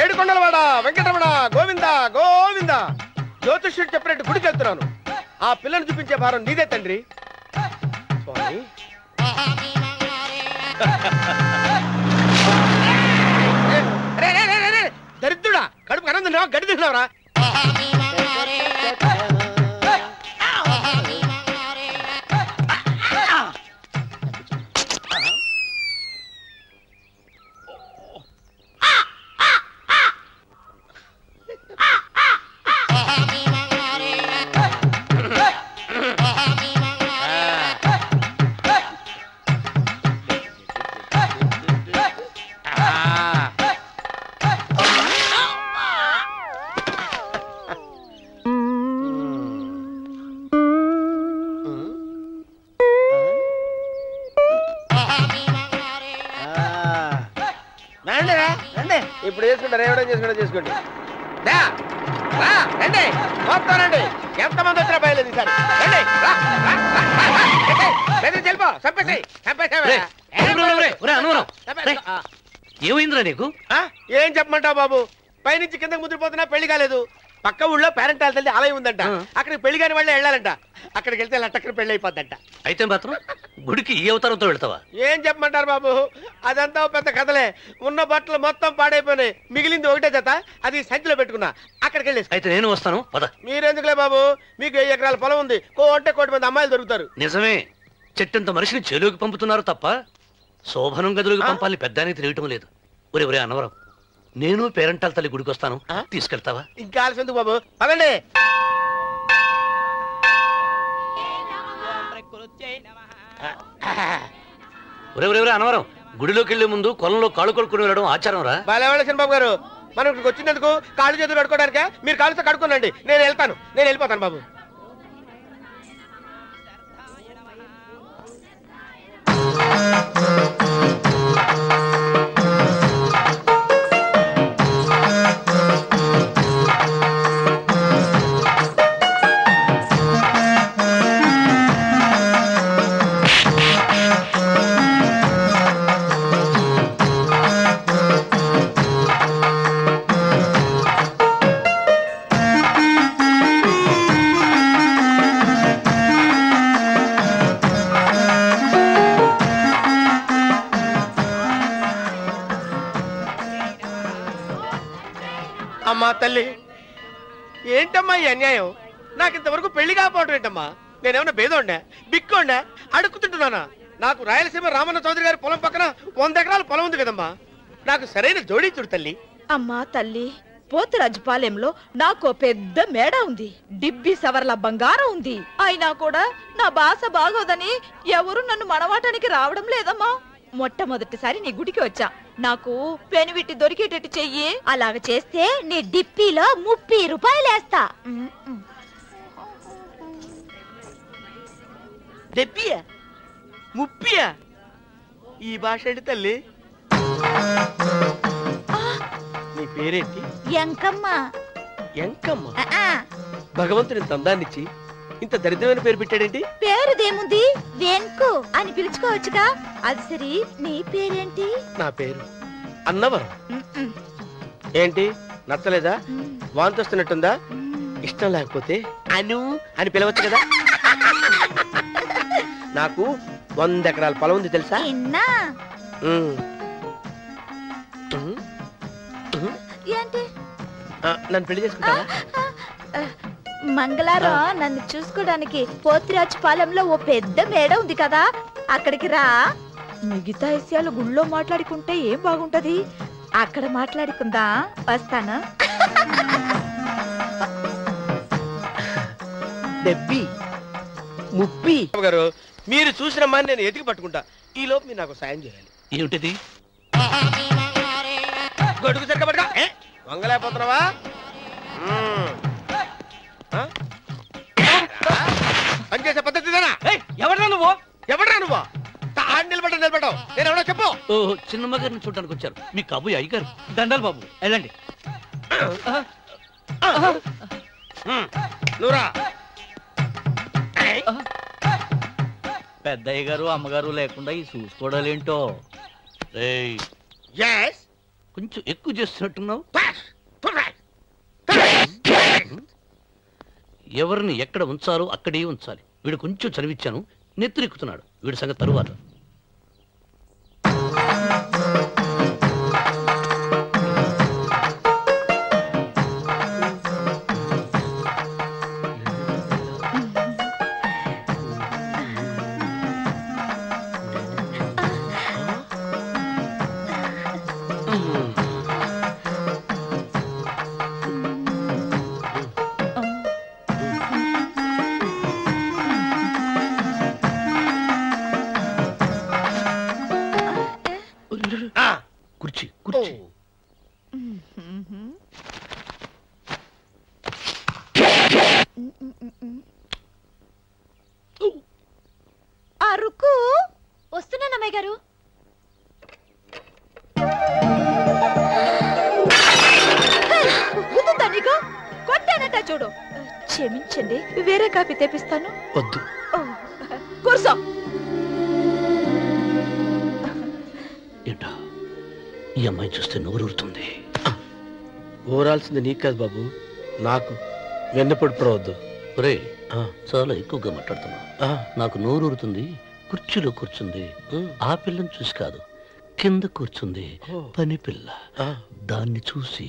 ఏడుకొండలవాడ వెంకటరమణ గోవింద గోవింద. జ్యోతిష్యుడు చెప్పినట్టు గుడికి వెళ్తున్నాను. ఆ పిల్లను చూపించే భారం నీదే తండ్రి. స్వామి. దరిద్రుడా కడుపు అన్నం తిన్నావా గడి తిన్నావరా ఒరేయ్, ఒరేయ్, ఒరేయ్, ఒరేయ్, అనుమానం. చంపేసేయ్. రేయ్. ఏమైందిరా నీకు? ఆ, ఏం చెప్పమంటావు బాబు? పైనుంచి కిందకి ముద్రపోతున్నా పెళ్ళి కాలేదు. పక్క ఊళ్ళో పేరెంట్ తల్లి ఆలయం ఉందంట. అక్కడికి పెళ్ళి కాని వాళ్ళే వెళ్ళాలంట. అక్కడికి వెళ్తే లట్టక్కన పెళ్ళి అయిపోద్దంట. అయితే మాత్రం గుడికి ఈ అవతారంతో వెళ్తావా? ఏం చెప్పమంటారు బాబు? అదంతా పెద్ద కథలే. ఉన్న బట్టలు మొత్తం పాడైపోయినాయి. మిగిలింది ఒకటే జత. అది సంచిలో పెట్టుకున్నా. అక్కడికి వెళ్ళేసి. అయితే నేను వస్తాను. పద. మీరెందుకులే బాబు? మీకు వెయ్యి ఎకరాల పొలం ఉంది? కోటే కోటి మంది అమ్మాయిలు దొరుకుతారు. నిజమే. చెట్టంత మనిషిని చెలువుకి పంపుతున్నారు తప్ప శోభనం గదులకు? పంపాలని పెద్దానికి తెలియటం లేదు. ఒరే ఒరే అన్నవరం. నేను పేరంటాల తల్లి గుడికి వస్తాను? తీసుకెళ్తావా? ఇంకా ఆలస్యం ఎందుకు బాబు? పదండి. ఒరే ఒరే ఒరే అన్నవరం. గుడిలోకి వెళ్ళే ముందు కొలంలో కాళ్ళు కొడుకుని వెళ్ళడం ఆచారం రా. బాలేవాళ్ళ చంద్రబాబు గారు? మనం ఇక్కడికి వచ్చినందుకు కాళ్ళు చేతులు కడుక్కోవడానికే? మీరు కాళ్ళతో కడుక్కోనండి. నేను వెళ్తాను. నేను వెళ్ళిపోతాను బాబు. అన్యాయం? నాకు ఇంతవరకు పెళ్ళి కాకపోవడం ఏంటమ్మా? నేనేమన్నా బేదోండా బిక్కోండా అడుక్కుతుంటున్నానా నాకు రాయలసీమ రామన్న చౌదరి గారి పొలం పక్కన వంద ఎకరాల పొలం ఉంది కదమ్మా. నాకు సరైన జోడించుడు తల్లి. అమ్మా తల్లి పోతురాజుపాలెంలో నాకు పెద్ద మేడ ఉంది. డిబ్బి సవర్ల బంగారం ఉంది. అయినా కూడా నా భాష బాగోదని ఎవరు నన్ను మనవాటానికి రావడం లేదమ్మా. మొట్టమొదటిసారి నీ గుడికి వచ్చా. నాకు పెనువిట్టి దొరికేటట్టు చెయ్యి. అలాగ చేస్తే నీ డిప్పిలో ముప్పై రూపాయలు వేస్తా డెబ్బియా ముప్పియా? ఈ భాష ఏంటి తల్లి? నీ పేరేంటి? ఎంకమ్మ. ఎంకమ్మ? భగవంతుని ఇంత అందాన్నిచ్చి ఇంత దరిద్రమైన పేరు పెట్టాడేంటి? పేరుదేముంది? వెంకు అని పిలుచుకోవచ్చుగా? అది సరి నీ పేరేంటి? నా పేరు అన్నవరం. ఏంటి? నచ్చలేదా? మ్మ్, వాంతి వస్తున్నట్టుందా మ్మ్. ఇష్టం లేకపోతే అను అని పిలవచ్చు కదా? నాకు వంద ఎకరాల పొలం ఉంది తెలుసా? నన్ను పెళ్ళి చేసుకుంటావా? మంగళారం నన్ను చూసుకోవడానికి పోతిరాజు పాలెంలో ఓ పెద్ద మేడ ఉంది కదా అక్కడికి రా. మిగతా విషయాలు గుళ్ళో మాట్లాడుకుంటే ఏం బాగుంటది? అక్కడ మాట్లాడుకుందా? వస్తాను. డెబ్బి ముప్పి. గారు మీరు చూసిన మా నేను ఎతికి పట్టుకుంటా. ఈ లోపు మీరు నాకు సాయం చేయాలి. ఏమిటిది? గొడుగు సరిగ్గా పట్టుకో? వంగలేకపోతున్నావా? పనిచేసే పద్ధతి ఇదేనా? ఎవరా నువ్వు? ఎవడ్రా నువ్వు? తాడు నిలబడ్డా నిలబడ్డావు. నేను ఎవడో చెప్పు. చిన్నమ్మ గారిని చూడడానికి వచ్చారు. మీ కబుయ్య అయ్యగారు. దండలు బాబు వెళ్ళండి. నువ్వురా. పెద్దయ్య గారు అమ్మగారు లేకుండా ఈ చూసుకోవడాలేంటో. కొంచెం ఎక్కువ చేస్తున్నట్టున్నావు. ఎవరిని ఎక్కడ ఉంచాలో అక్కడే ఉంచాలి. వీడు కొంచెం చదివిచ్చాను నెత్తిరెక్కుతున్నాడు. వీడి సంగతి తరువాత. కుర్చీ. కుర్చీ. అరుకు వస్తున్నాను అమ్మాయి గారు. కొట్టానట చూడు. క్షమించండి వేరే కాపీ తెప్పిస్తాను. వద్దు. కూర్చో. ఈ అమ్మాయి చూస్తే నోరూరుతుంది. ఊరాల్సింది నీకు కాదు బాబు నాకు వెన్నపడి పడవద్దు ఆ, చాలా ఎక్కువగా మాట్లాడుతున్నావు ఆ, నాకు నోరూరుతుంది కుర్చీలో కూర్చుంది ఆ పిల్లని చూసి కాదు కింద కూర్చుంది పని పిల్ల. ఆ. దాన్ని చూసి.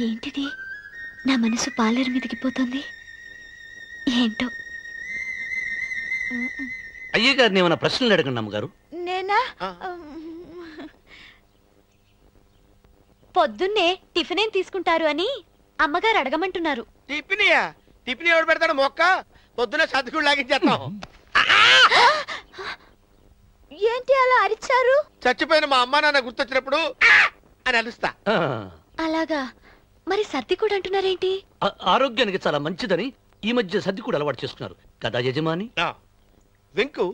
ఏంటిది? నా మనసు పాలేరు మీదకి పోతుంది? ఏంటో? అయ్య గారిని ఏమైనా ప్రశ్నలు అడగండి అమ్మగారు? నేనా. పొద్దున్నే టిఫిన్ ఏం తీసుకుంటారు అని అమ్మగారు అడగమంటున్నారు. టిఫినియా? టిఫిన్ ఎవడు పెడతాడు మొక్క? పొద్దున సతుకుడు లాగించేస్తాం. ఏంటి అలా అరిచారు? చచ్చిపోయిన మా అమ్మా నాన్న గుర్తొచ్చినప్పుడు! అని అలుస్తా. అలాగా? మరి సర్ది కూడా అంటున్నారేంటి? ఆరోగ్యానికి చాలా మంచిదని ఈ మధ్య సర్ది కూడా అలవాటు చేసుకున్నారు. కదా యజమాని? వెంకు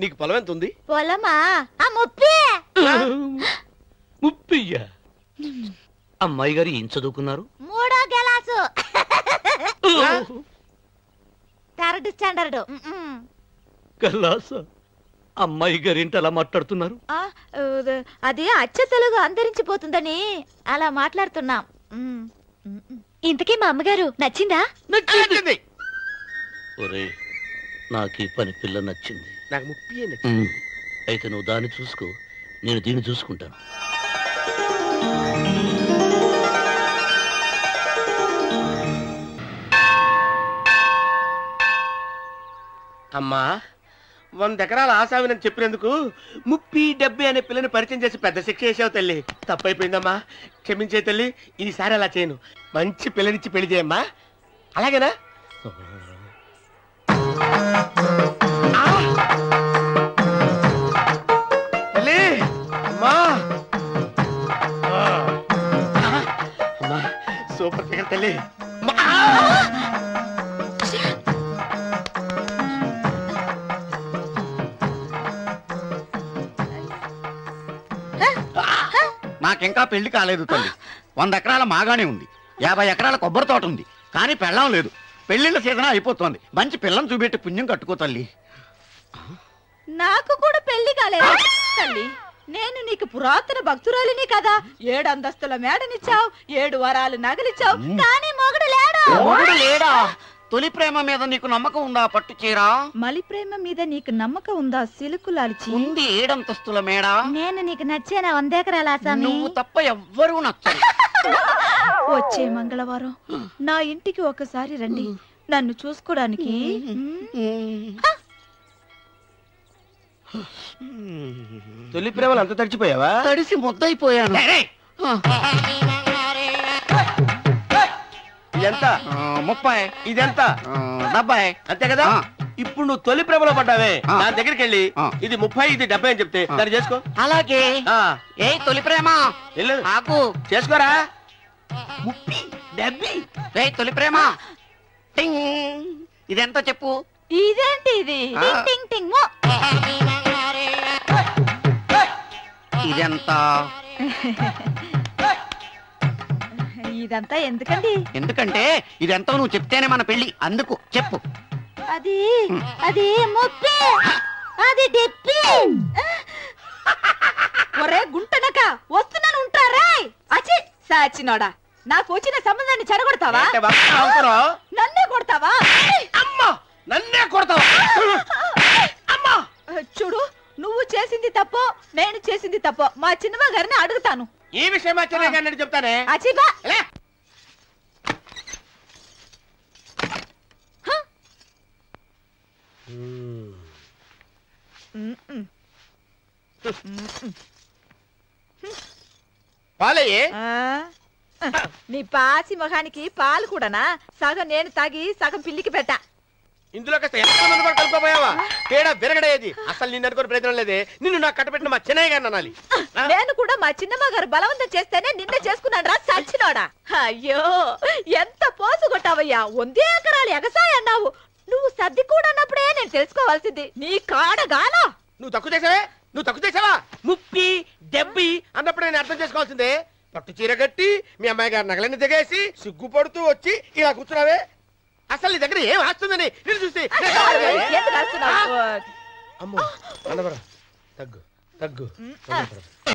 నీకు పొలం ఎంత ఉంది? పొలమా? ఆ ముప్పి. ముప్పయ్య అమ్మాయి గారు ఏం చదువుకున్నారు? మూడో గెలాసు. Third standard. కల్లాస. అమ్మాయి గారు ఏంటి అలా మాట్లాడుతున్నారు? అది అచ్చ తెలుగు అంతరించిపోతుందని అలా మాట్లాడుతున్నాం. ఇంతకీ మా అమ్మగారు నచ్చిందా? నచ్చింది. నాకు ఈ పని పిల్ల నచ్చింది. నాకు ముప్పి అయితే నువ్వు దాన్ని చూసుకో నేను దీన్ని చూసుకుంటాను. అమ్మా వంద ఎకరాల ఆశావినని చెప్పినందుకు ముప్పి డెబ్బై అనే పిల్లని పరిచయం చేసి పెద్ద శిక్ష చేసావు తల్లి. తప్పైపోయిందమ్మా. క్షమించే తల్లి ఈసారి అలా చేయను. మంచి పిల్లనిచ్చి పెళ్ళి చేయమ్మా. అలాగేనా? సూపర్ ఫిగర్ తల్లి. అమ్మా! నాకింకా పెళ్ళి కాలేదు తల్లి. వంద ఎకరాల మాగానే ఉంది. యాభై ఎకరాల కొబ్బరి తోట ఉంది. కానీ పెళ్ళం లేదు. పెళ్ళిళ్ళ సీజన్ అయిపోతుంది. మంచి పిల్లని చూపెట్టి పుణ్యం కట్టుకో తల్లి. నాకు కూడా పెళ్ళి కాలేదు. తల్లి నేను నీకు పురాతన భక్తురాలిని కదా. ఏడు అంతస్తుల మేడనిచ్చావు ఏడు వరాలు నగలిచ్చావు కానీ మొగుడు లేడు? మొగుడు లేడా? తొలి ప్రేమ మీద నీకు నమ్మకం ఉందా పట్టు చీరా? మలి ప్రేమ మీద నీకు నమ్మకం ఉందా సిలుకు లాల్చి? ఉంది ఏడంతస్తుల మేడ. నేను నీకు నచ్చేనా వందేకరాల ఆసామి నువ్వు తప్ప ఎవ్వరూ నచ్చరు. వచ్చే మంగళవారం నా ఇంటికి ఒకసారి రండి. నన్ను చూసుకోవడానికి తొలి ప్రేమలు అంత తడిచిపోయావా? తడిసి ముద్దయిపోయాను. ఇదెంత? ముప్పై. ఇదెంత? డెబ్బై. అంతే కదా. ఇప్పుడు నువ్వు తొలి ప్రేమలో పడ్డావే. నా దగ్గరికి వెళ్ళి. ఇది ముప్పై ఇది డెబ్బై అని చెప్తే. దాన్ని చేసుకో. అలాగే. ఏ తొలి ప్రేమ? ఆకు చేసుకోరా? ముప్పి డెబ్బై. ఏ తొలి ప్రేమ. టింగ్. ఇదెంత చెప్పు. ఇదేంటి ఇది. టింగ్ టింగ్ టింగ్. మో. ఇదెంత? ఇదంతా ఎందుకండి? ఎందుకంటే ఇదెంతో నువ్వు చెప్తేనే మన పెళ్ళి అందుకు చెప్పు. అది అది ముప్పి. అది డిప్పి. ఒరే గుంటనక వస్తున్నాను ఉంటారా అచి సాచినోడా నాకు వచ్చిన సంబంధాన్ని చెడగొడతావా? నన్నే కొడతావా? అమ్మా నన్నే కొడతావా? అమ్మా! చూడు నువ్వు చేసింది తప్పో నేను చేసింది తప్పో మా చిన్నమ్మ గారిని అడుగుతాను. ఈ విషయం అచ్చనే కానీ చెప్తానే? అచిబా పాలయ్యే? నీ పాసి మొహానికి పాలు కూడానా? సగం నేను తాగి సగం పిల్లికి పెట్టా. ఇందులో కలుపుకోపోయావా తేడా విరగడేది అసలు నిన్ను అనుకుని ప్రయత్నం లేదే నిన్ను నాకు కట్టబెట్టిన మా చెన్నయ్య గారిని అనాలి? నేను కూడా మా చిన్నమ్మ గారు బలవంతం చేస్తేనే నిన్న చేసుకున్నాను రా సచ్చినోడా. అయ్యో ఎంత పోసు కొట్టావయ్యా? వందే ఎకరాలు ఎగసాయ అన్నావు. నువ్వు సర్ది కూడా అన్నప్పుడే నేను తెలుసుకోవాల్సింది. నీ కాడగానా నువ్వు తక్కువ చేసావే? నువ్వు తక్కువ చేసావా ముప్పి డెబ్బి అన్నప్పుడు నేను అర్థం చేసుకోవాల్సిందే. పట్టు చీర కట్టి మీ అమ్మాయి గారి నగలని దిగేసి సిగ్గుపడుతూ వచ్చి ఇలా కూర్చున్నావే? అసలు నీ దగ్గర ఏం ఆస్తుందని నేను అరుస్తున్నావు? అమ్మో తగ్గు తగ్గు.